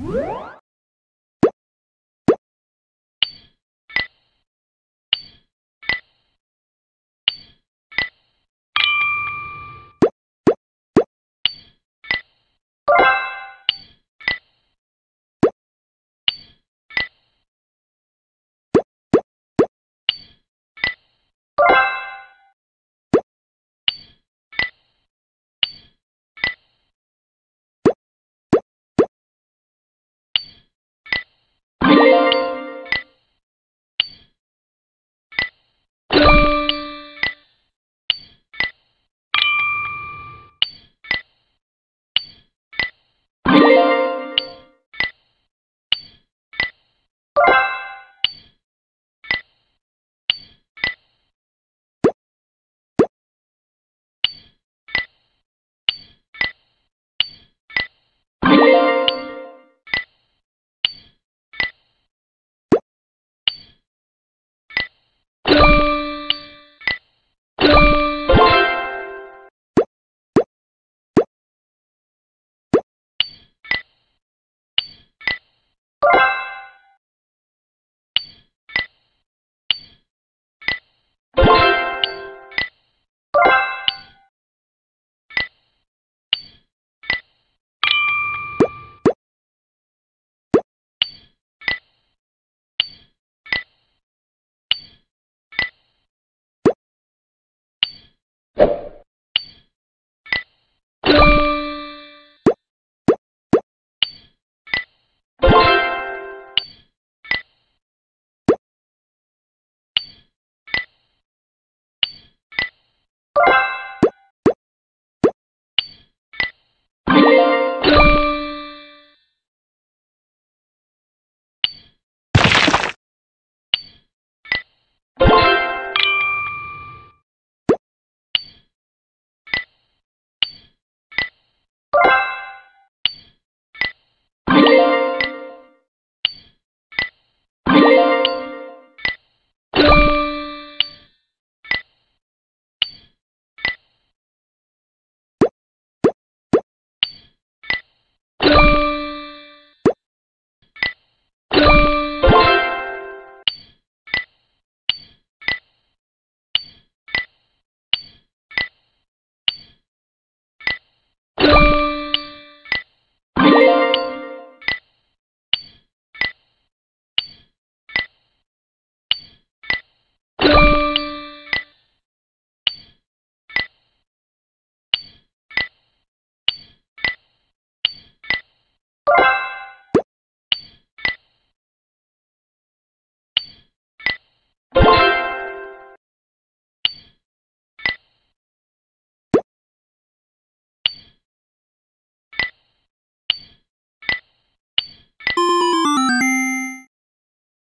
What?